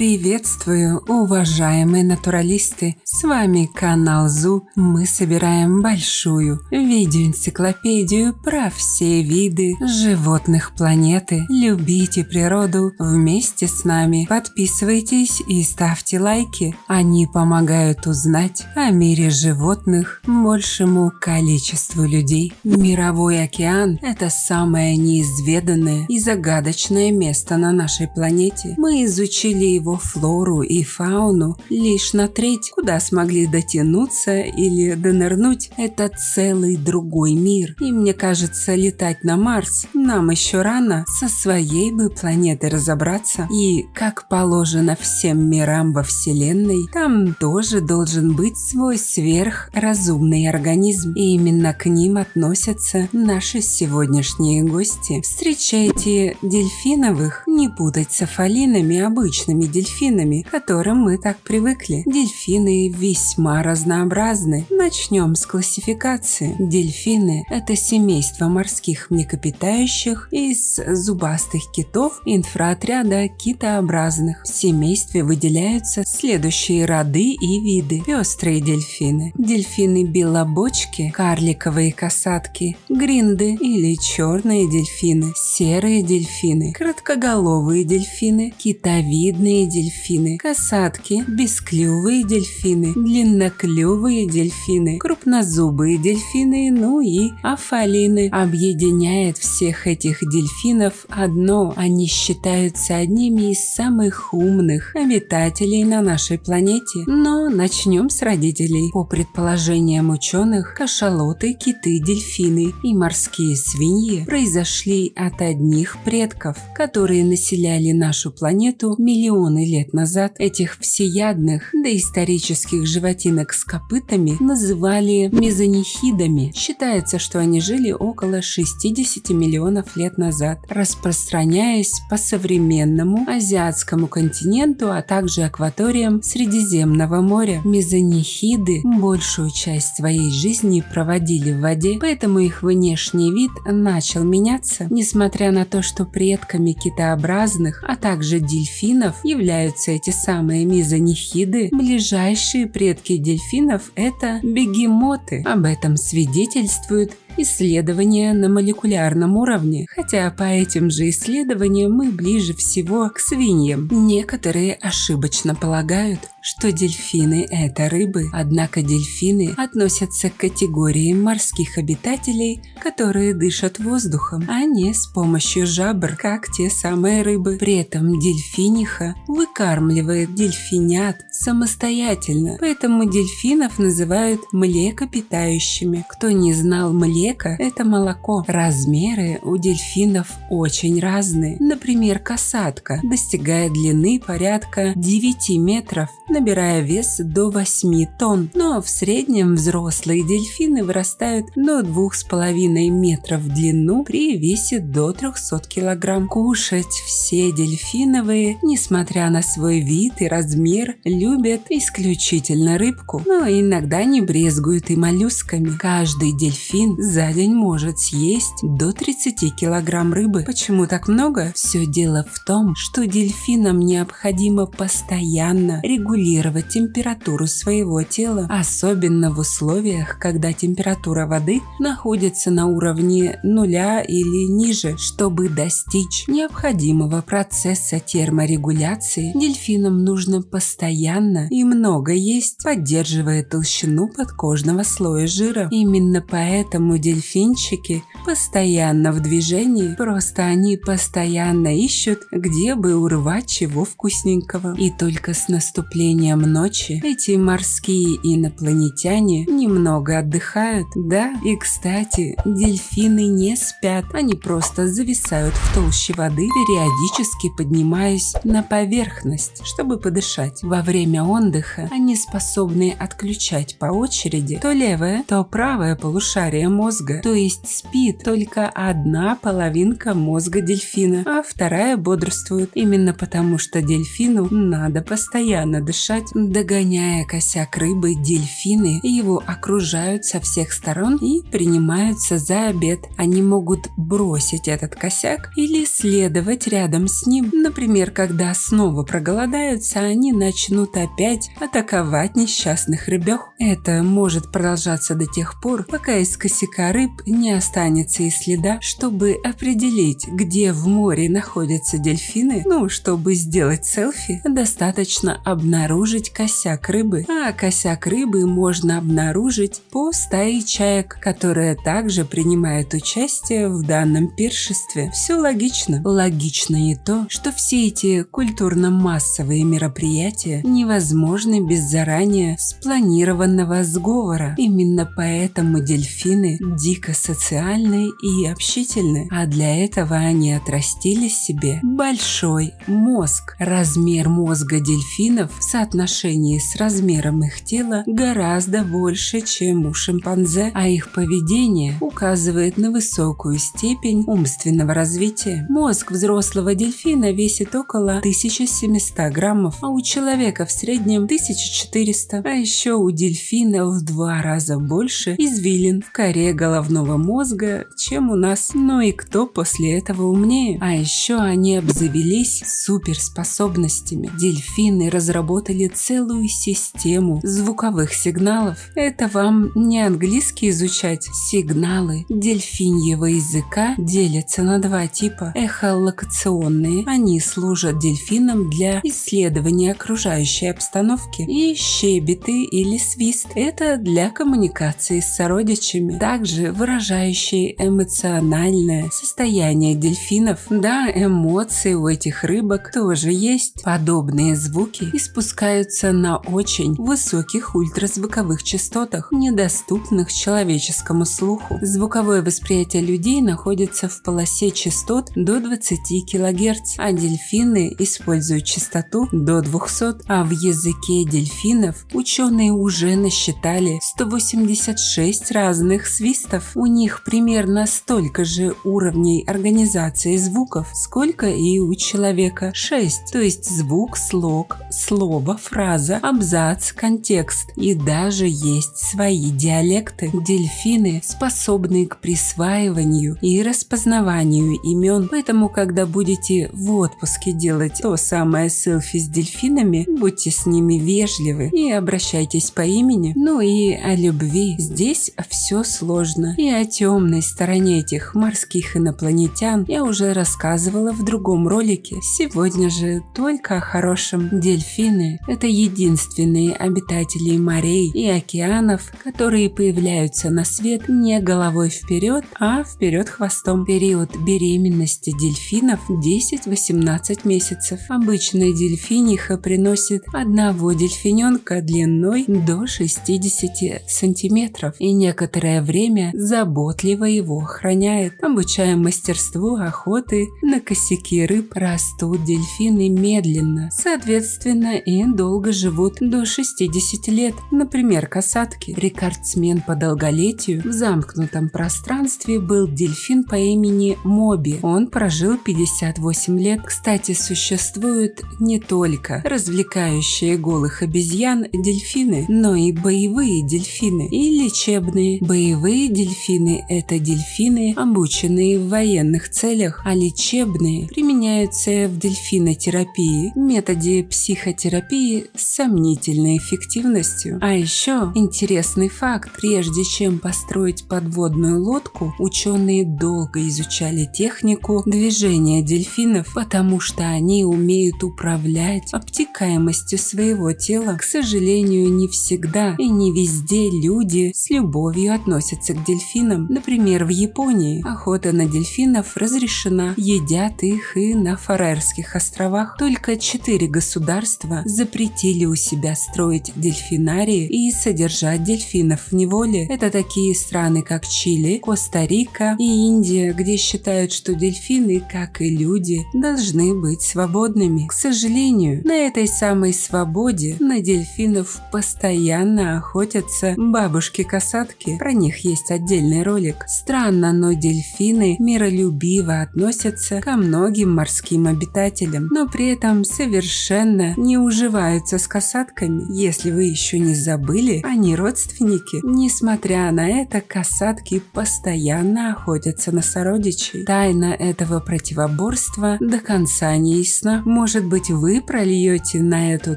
Приветствую, уважаемые натуралисты! С вами канал ЗУ. Мы собираем большую видеоэнциклопедию про все виды животных планеты. Любите природу вместе с нами. Подписывайтесь и ставьте лайки. Они помогают узнать о мире животных большему количеству людей. Мировой океан – это самое неизведанное и загадочное место на нашей планете. Мы изучили его флору и фауну лишь на треть, куда смогли дотянуться или донырнуть. Это целый другой мир. И мне кажется, летать на Марс нам еще рано со своей бы планетой разобраться. И, как положено всем мирам во Вселенной, там тоже должен быть свой сверхразумный организм. И именно к ним относятся наши сегодняшние гости. Встречайте дельфиновых, не путать с афалинами обычными дельфинами, к которым мы так привыкли. Дельфины весьма разнообразны. Начнем с классификации. Дельфины – это семейство морских млекопитающих из зубастых китов инфраотряда китообразных. В семействе выделяются следующие роды и виды. Пестрые дельфины, дельфины-белобочки, карликовые касатки, гринды или черные дельфины, серые дельфины, краткоголовые дельфины, китовидные дельфины, касатки, бесклювые дельфины, длинноклювые дельфины, крупнозубые дельфины, ну и афалины. Объединяет всех этих дельфинов одно – они считаются одними из самых умных обитателей на нашей планете. Но начнем с родителей. По предположениям ученых, кашалоты, киты, дельфины и морские свиньи произошли от одних предков, которые населяли нашу планету миллион миллионы лет назад этих всеядных доисторических животинок с копытами называли мезонихидами. Считается, что они жили около 60 миллионов лет назад, распространяясь по современному азиатскому континенту, а также акваториям Средиземного моря. Мезонихиды большую часть своей жизни проводили в воде, поэтому их внешний вид начал меняться, несмотря на то, что предками китообразных, а также дельфинов являются эти самые мизонихиды, ближайшие предки дельфинов – это бегемоты. Об этом свидетельствуют исследования на молекулярном уровне, хотя по этим же исследованиям мы ближе всего к свиньям. Некоторые ошибочно полагают, что дельфины – это рыбы, однако дельфины относятся к категории морских обитателей, которые дышат воздухом, а не с помощью жабр, как те самые рыбы. При этом дельфиниха выкармливает дельфинят самостоятельно, поэтому дельфинов называют млекопитающими. Кто не знал млека – это молоко. Размеры у дельфинов очень разные. Например, касатка достигает длины порядка 9 метров, набирая вес до 8 тонн. Но в среднем взрослые дельфины вырастают до 2,5 метров в длину при весе до 300 килограмм. Кушать все дельфиновые, несмотря на свой вид и размер, любят исключительно рыбку, но иногда не брезгуют и моллюсками. Каждый дельфин за день может съесть до 30 килограмм рыбы. Почему так много? Все дело в том, что дельфинам необходимо постоянно регулировать температуру своего тела, особенно в условиях, когда температура воды находится на уровне нуля или ниже. Чтобы достичь необходимого процесса терморегуляции, дельфинам нужно постоянно и много есть, поддерживая толщину подкожного слоя жира. Именно поэтому дельфинчики постоянно в движении, просто они постоянно ищут, где бы урвать чего вкусненького. И только с наступлением ночи эти морские инопланетяне немного отдыхают. Да, и кстати, дельфины не спят, они просто зависают в толще воды, периодически поднимаясь на поверхность, чтобы подышать. Во время отдыха они способны отключать по очереди то левое, то правое полушарие мозга мозга, то есть спит только одна половинка мозга дельфина, а вторая бодрствует. Именно потому, что дельфину надо постоянно дышать. Догоняя косяк рыбы, дельфины его окружают со всех сторон и принимаются за обед. Они могут бросить этот косяк или следовать рядом с ним. Например, когда снова проголодаются, они начнут опять атаковать несчастных рыбех. Это может продолжаться до тех пор, пока из косяка рыб не останется и следа, чтобы определить, где в море находятся дельфины, ну, чтобы сделать селфи, достаточно обнаружить косяк рыбы. А косяк рыбы можно обнаружить по стае чаек, которые также принимают участие в данном пиршестве. Все логично. Логично и то, что все эти культурно-массовые мероприятия невозможны без заранее спланированного сговора. Именно поэтому дельфины дико социальны и общительны, а для этого они отрастили себе большой мозг. Размер мозга дельфинов в соотношении с размером их тела гораздо больше, чем у шимпанзе, а их поведение указывает на высокую степень умственного развития. Мозг взрослого дельфина весит около 1700 граммов, а у человека в среднем 1400, а еще у дельфина в два раза больше извилин в коре головного мозга, чем у нас. Ну и кто после этого умнее? А еще они обзавелись суперспособностями. Дельфины разработали целую систему звуковых сигналов. Это вам не английский изучать. Сигналы дельфиньего языка делятся на два типа. Эхолокационные. Они служат дельфинам для исследования окружающей обстановки. И щебеты или свист. Это для коммуникации с сородичами. Также выражающие эмоциональное состояние дельфинов. Да, эмоции у этих рыбок тоже есть. Подобные звуки испускаются на очень высоких ультразвуковых частотах, недоступных человеческому слуху. Звуковое восприятие людей находится в полосе частот до 20 кГц, а дельфины используют частоту до 200, а в языке дельфинов ученые уже насчитали 186 разных свистов. У них примерно столько же уровней организации звуков, сколько и у человека. 6, то есть звук, слог, слово, фраза, абзац, контекст. И даже есть свои диалекты. Дельфины способны к присваиванию и распознаванию имен, поэтому когда будете в отпуске делать то самое селфи с дельфинами, будьте с ними вежливы и обращайтесь по имени. Ну и о любви. Здесь все сложно. И о темной стороне этих морских инопланетян я уже рассказывала в другом ролике. Сегодня же только о хорошем. Дельфины – это единственные обитатели морей и океанов, которые появляются на свет не головой вперед, а вперед хвостом. Период беременности дельфинов 10-18 месяцев. Обычная дельфиниха приносит одного дельфиненка длиной до 60 сантиметров и некоторое время заботливо его охраняет, обучая мастерству охоты на косяки рыб. Растут дельфины медленно, соответственно и долго живут до 60 лет. Например, касатки. Рекордсмен по долголетию в замкнутом пространстве был дельфин по имени Моби. Он прожил 58 лет. Кстати, существуют не только развлекающие голых обезьян дельфины, но и боевые дельфины и лечебные. Боевые дельфины – это дельфины, обученные в военных целях, а лечебные применяются в дельфинотерапии, методе психотерапии с сомнительной эффективностью. А еще интересный факт. Прежде чем построить подводную лодку, ученые долго изучали технику движения дельфинов, потому что они умеют управлять обтекаемостью своего тела. К сожалению, не всегда и не везде люди с любовью относятся к дельфинам. Например, в Японии охота на дельфинов разрешена, едят их и на Фарерских островах. Только четыре государства запретили у себя строить дельфинарии и содержать дельфинов в неволе. Это такие страны, как Чили, Коста-Рика и Индия, где считают, что дельфины, как и люди, должны быть свободными. К сожалению, на этой самой свободе на дельфинов постоянно охотятся бабушки-касатки. Про них есть есть отдельный ролик. Странно, но дельфины миролюбиво относятся ко многим морским обитателям, но при этом совершенно не уживаются с касатками. Если вы еще не забыли, они родственники. Несмотря на это, касатки постоянно охотятся на сородичей. Тайна этого противоборства до конца не ясна. Может быть, вы прольете на эту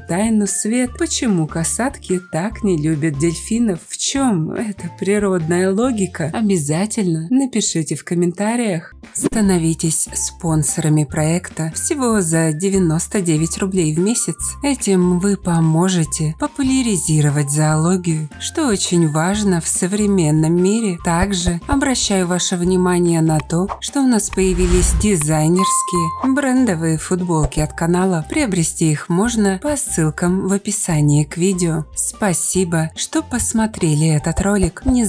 тайну свет, почему касатки так не любят дельфинов? В чем эта природная логика? Обязательно напишите в комментариях. Становитесь спонсорами проекта всего за 99 рублей в месяц. Этим вы поможете популяризировать зоологию, что очень важно в современном мире. Также обращаю ваше внимание на то, что у нас появились дизайнерские брендовые футболки от канала. Приобрести их можно по ссылкам в описании к видео. Спасибо, что посмотрели этот ролик. Не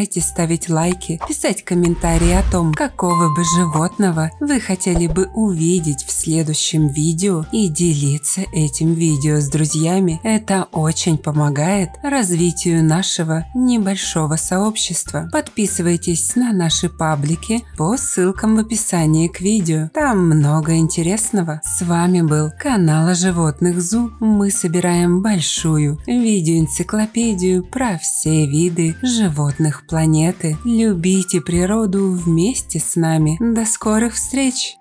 забывайте ставить лайки, писать комментарии о том, какого бы животного вы хотели бы увидеть в следующем видео и делиться этим видео с друзьями. Это очень помогает развитию нашего небольшого сообщества. Подписывайтесь на наши паблики по ссылкам в описании к видео. Там много интересного. С вами был канал о животных ЗУ. Мы собираем большую видеоэнциклопедию про все виды животных планеты. Любите природу вместе с нами. До скорых встреч!